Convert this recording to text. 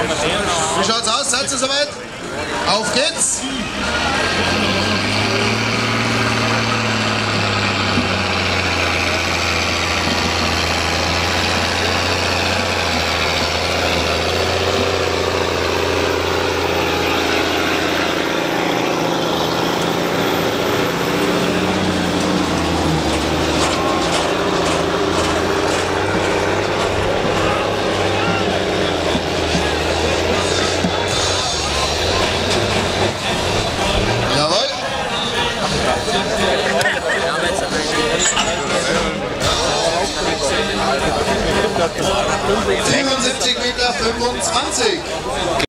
Wie schaut's aus? Seid ihr soweit? Auf geht's! 77 Meter 25.